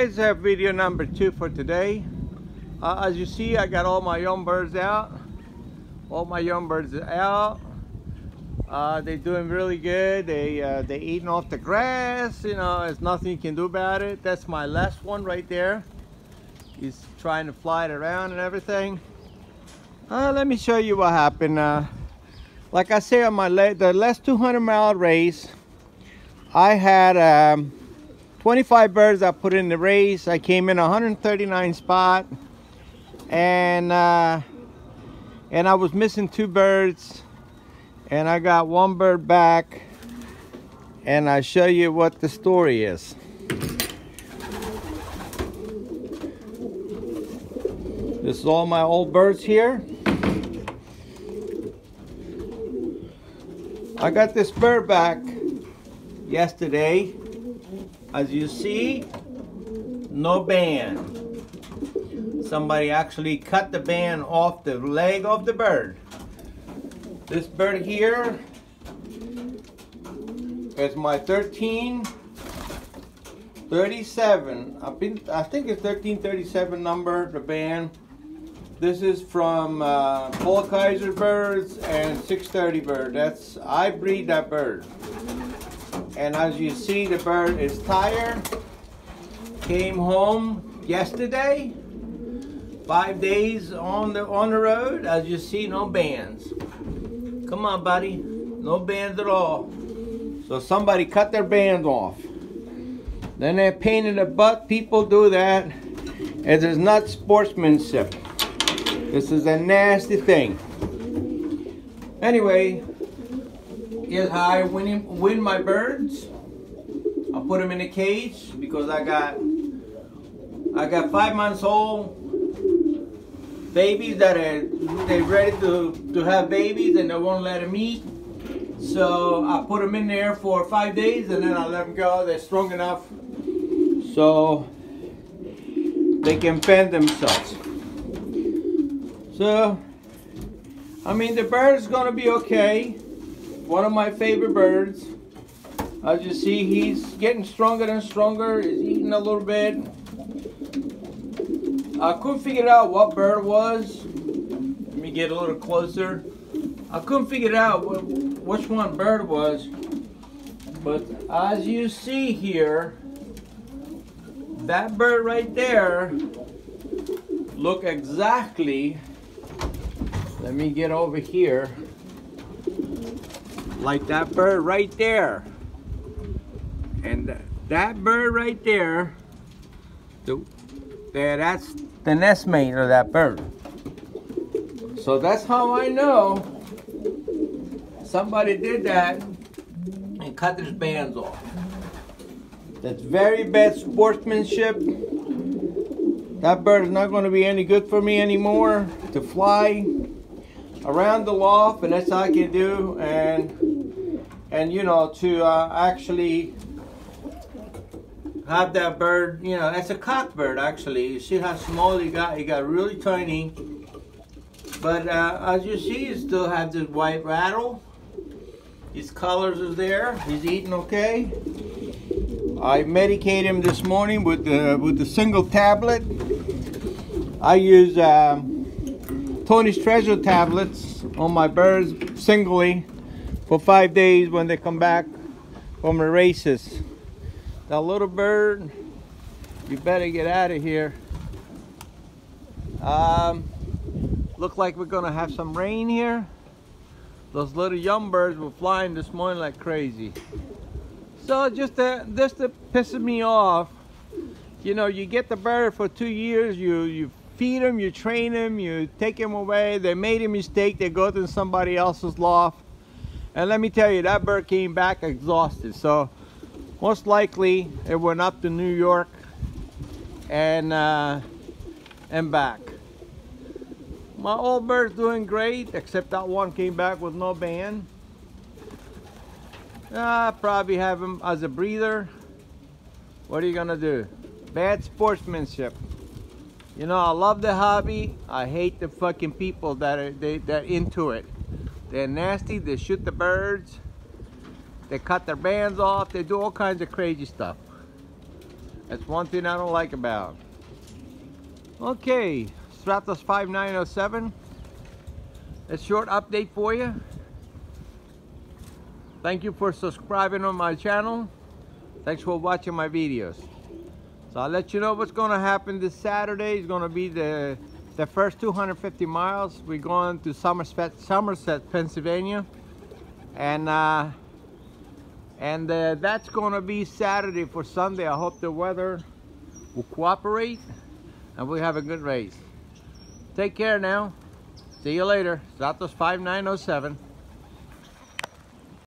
It's uh, video number two for today. Uh, as you see, I got all my young birds out. All my young birds are out. Uh, they're doing really good. They uh, they eating off the grass. You know, there's nothing you can do about it. That's my last one right there. He's trying to fly it around and everything. Uh, let me show you what happened. Uh, like I say on my the last 200 mile race, I had um, 25 birds I put in the race. I came in 139 spot, and uh, and I was missing two birds, and I got one bird back, and I show you what the story is. This is all my old birds here. I got this bird back yesterday. As you see, no band. Somebody actually cut the band off the leg of the bird. This bird here is my 13 37. I've been, I think it's 1337 number, the band. This is from uh, Paul Kaiser birds and 630 bird. That's I breed that bird. And as you see, the bird is tired. Came home yesterday. Five days on the on the road. As you see, no bands. Come on, buddy. No bands at all. So somebody cut their bands off. Then they're painting the butt. People do that. It is not sportsmanship. This is a nasty thing. Anyway, here's how I win, win my birds. I put them in a cage because I got I got five months old babies that are they ready to, to have babies and they won't let them eat. So I put them in there for five days and then I let them go. They're strong enough so they can fend themselves. So, I mean, the bird is to be okay. One of my favorite birds. As you see, he's getting stronger and stronger. He's eating a little bit. I couldn't figure out what bird it was. Let me get a little closer. I couldn't figure out which one bird it was. But as you see here, that bird right there look exactly let me get over here. Like that bird right there. And that bird right there, the, there, that's the nest mate of that bird. So that's how I know somebody did that and cut his bands off. That's very bad sportsmanship. That bird is not going to be any good for me anymore to fly around the loft and that's all I can do and and you know to uh, actually have that bird you know that's a cock bird actually. You see how small he got he got really tiny. But uh, as you see he still has this white wattle. His colors is there. He's eating okay. I medicate him this morning with the with the single tablet. I use um, Tony's Treasure tablets on my birds singly for five days when they come back from the races. That little bird, you better get out of here. Um, look like we're gonna have some rain here. Those little young birds were flying this morning like crazy. So just to, just to piss me off, you know, you get the bird for two years, you, you feed them, you train them, you take them away. They made a mistake, they go to somebody else's loft. And let me tell you, that bird came back exhausted. So most likely it went up to New York and uh, and back. My old bird's doing great, except that one came back with no band. I probably have him as a breeder. What are you gonna do? Bad sportsmanship. You know, I love the hobby. I hate the fucking people that are they that into it. They're nasty. They shoot the birds. They cut their bands off. They do all kinds of crazy stuff. That's one thing I don't like about. Okay, Stratos 5907. A short update for you. Thank you for subscribing on my channel. Thanks for watching my videos. So I'll let you know what's going to happen this Saturday. It's going to be the the first 250 miles. We're going to Somerset, Somerset, Pennsylvania, and uh, and uh, that's going to be Saturday for Sunday. I hope the weather will cooperate, and we have a good race. Take care now. See you later. Stratos 5907.